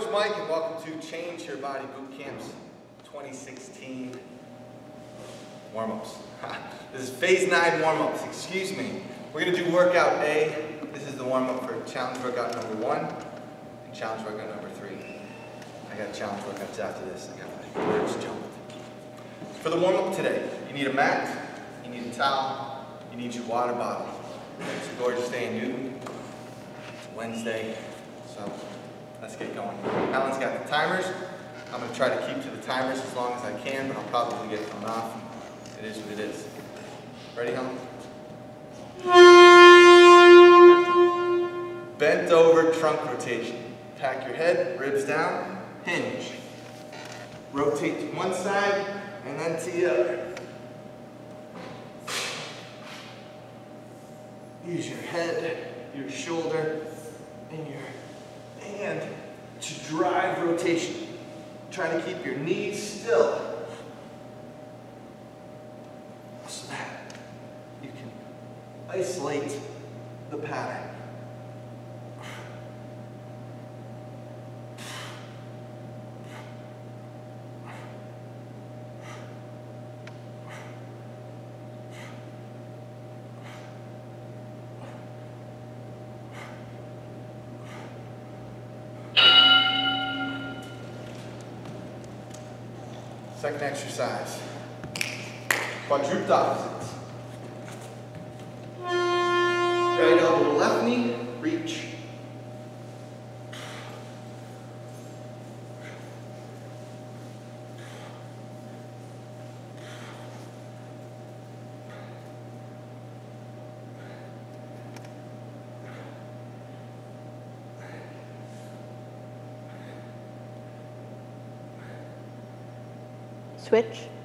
Coach Mike, and welcome to Change Your Body Boot Camp's 2016 warm-ups. this is phase nine warm-ups, excuse me. We're gonna do workout A. This is the warm-up for challenge workout number one and challenge workout number three. I got challenge workouts after this. I got my words jumbled. For the warm-up today, you need a mat, you need a towel, you need your water bottle. It's a gorgeous day in Newton. It's Wednesday, so let's get going. Alan's got the timers. I'm gonna try to keep to the timers as long as I can, but I'll probably get thrown off. It is what it is. Ready, Helen? Bent over trunk rotation. Pack your head, ribs down, hinge. Rotate to one side and then to the other. Use your head, your shoulder, and your hand to drive rotation. Try to keep your knees still so that you can isolate the pattern. Second exercise. Quadruped opposites. Right elbow to left knee, reach. Switch.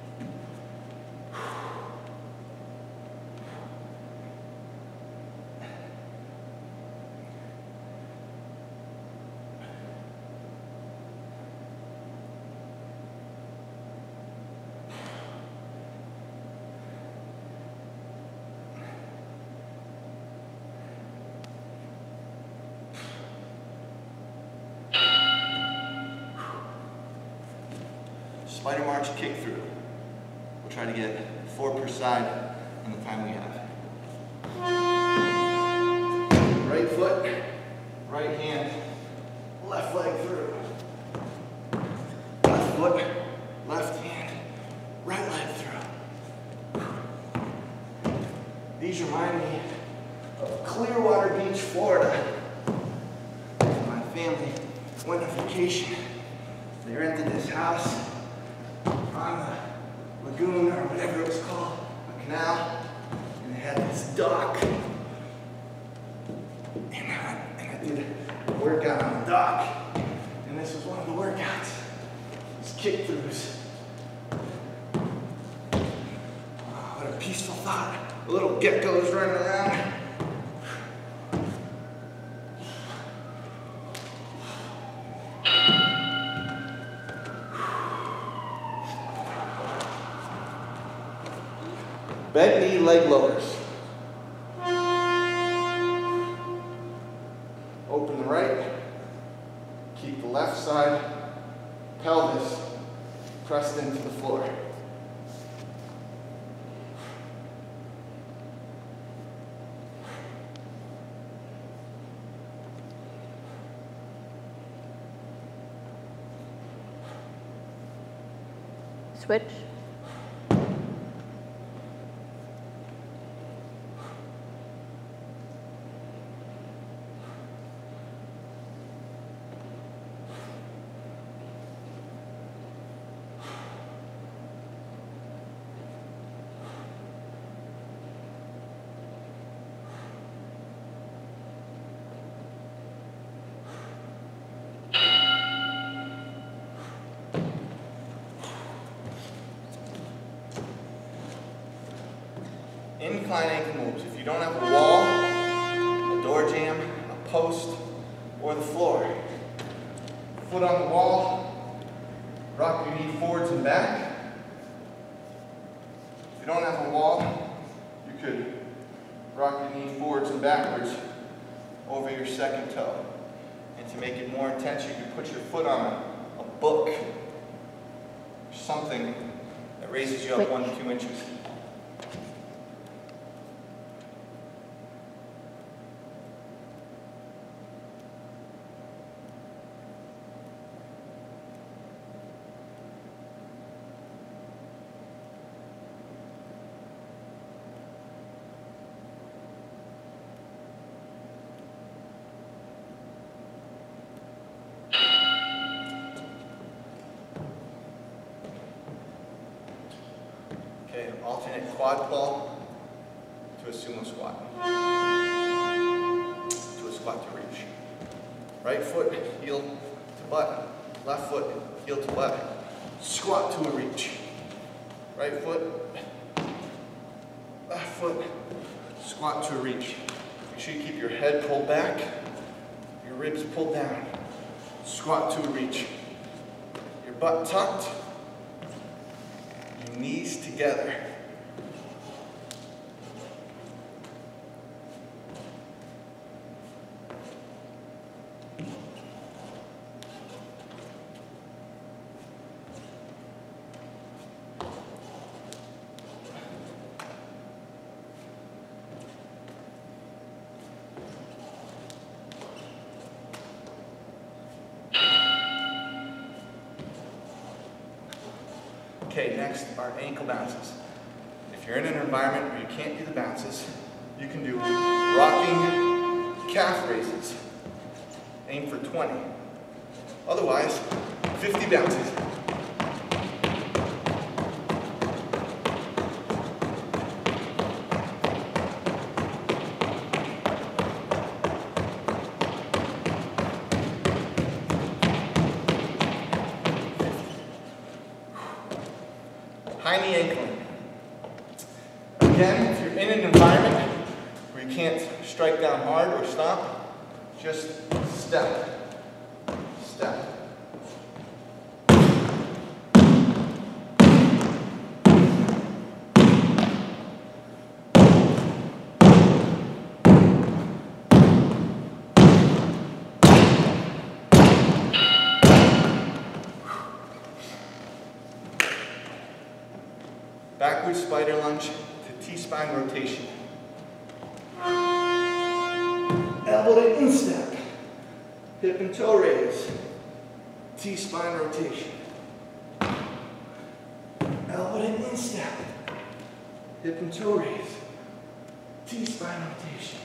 Spider march kick through. We'll try to get four per side in the time we have. Right foot, right hand, left leg through. Left foot, left hand, right leg through. These remind me of Clearwater Beach, Florida. My family went on vacation. They rented this house on the lagoon or whatever it was called, a canal, and they had this dock. And I, and I did a workout on the dock, and this was one of the workouts. These kick throughs. Oh, what a peaceful thought. Little geckos running around. Bent knee leg lowers. Open the right. Keep the left side pelvis pressed into the floor. Switch. Incline ankle mobes. If you don't have a wall, a door jamb, a post, or the floor, foot on the wall, rock your knee forwards and back. If you don't have a wall, you could rock your knee forwards and backwards over your second toe. And to make it more intense, you can put your foot on a, a book, something that raises you up Wait. one to two inches. Okay, alternate quad pull to a sumo squat. To a squat to reach. Right foot, heel to butt. Left foot, heel to butt. Squat to a reach. Right foot, left foot, squat to a reach. Make sure you keep your head pulled back, your ribs pulled down. Squat to a reach. Your butt tucked, your knees together. Okay, next are ankle bounces. If you're in an environment where you can't do the bounces, you can do rocking calf raises. Aim for 20. Otherwise, 50 bounces. High knee ankling. Again, if you're in an environment where you can't strike down hard or stop, just step, step. Backward spider lunge to T-spine rotation. Elbow to instep. Hip and toe raise. T-spine rotation. Elbow to instep. Hip and toe raise. T-spine rotation.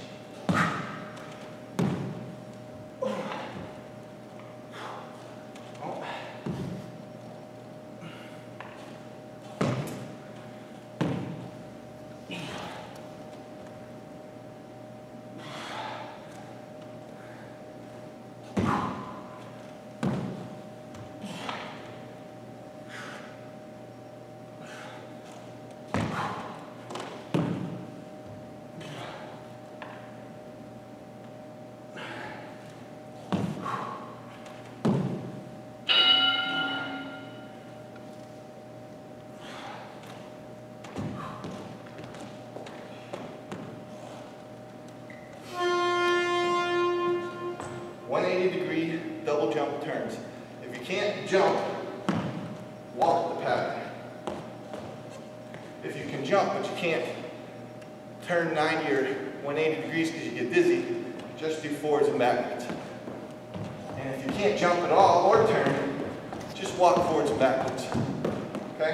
180 degree double jump turns. If you can't jump, walk the pattern. If you can jump but you can't turn 90 or 180 degrees because you get dizzy, just do forwards and backwards. And if you can't jump at all or turn, just walk forwards and backwards. Okay?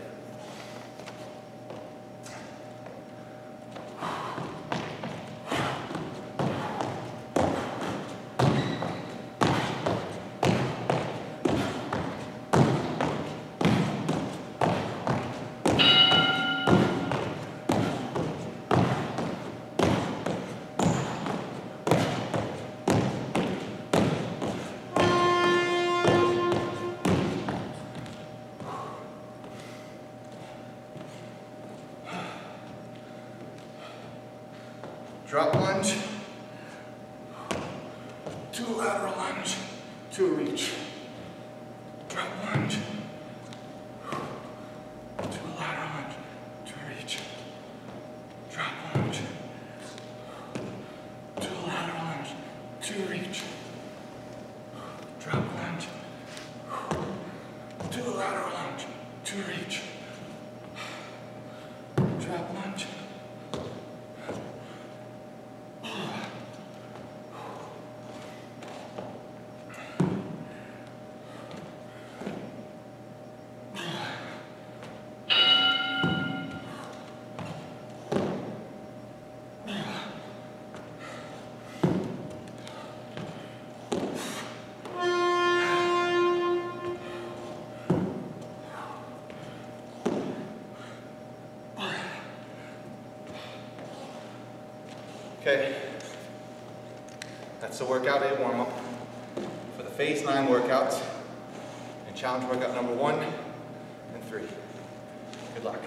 to reach. Okay, that's the workout A warm up for the phase nine workouts and challenge workout number one and three. Good luck.